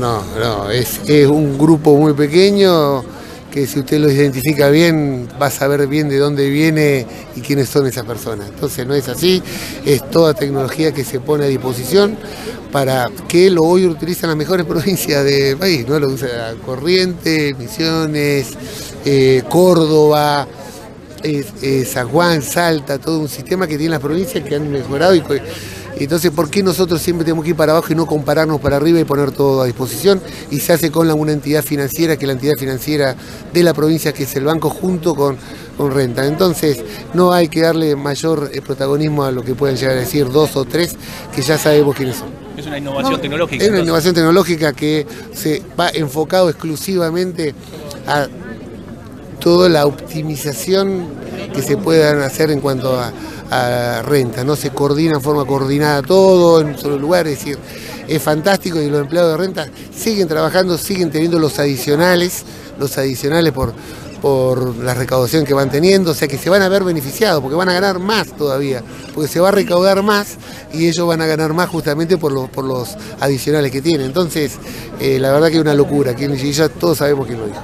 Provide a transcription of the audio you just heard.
No, no, es, es un grupo muy pequeño que si usted lo identifica bien, va a saber bien de dónde viene y quiénes son esas personas. Entonces no es así, es toda tecnología que se pone a disposición para que lo hoy utilizan las mejores provincias del país, ¿no? Lo usa Corrientes, Misiones, eh, Córdoba, eh, San Juan, Salta, todo un sistema que tiene las provincias que han mejorado y entonces, ¿por qué nosotros siempre tenemos que ir para abajo y no compararnos para arriba y poner todo a disposición? Y se hace con una entidad financiera, que es la entidad financiera de la provincia, que es el banco, junto con, con Renta. Entonces, no hay que darle mayor eh, protagonismo a lo que pueden llegar a decir dos o tres, que ya sabemos quiénes son. Es una innovación tecnológica. Es una innovación tecnológica que se va enfocado exclusivamente a toda la optimización que se puedan hacer en cuanto a renta, no se coordina en forma coordinada todo en un solo lugar, es decir, es fantástico y los empleados de renta siguen trabajando, siguen teniendo los adicionales, los adicionales por, por la recaudación que van teniendo, o sea que se van a ver beneficiados, porque van a ganar más todavía, porque se va a recaudar más y ellos van a ganar más justamente por los, por los adicionales que tienen. Entonces, eh, la verdad que es una locura, que ya todos sabemos quién lo dijo.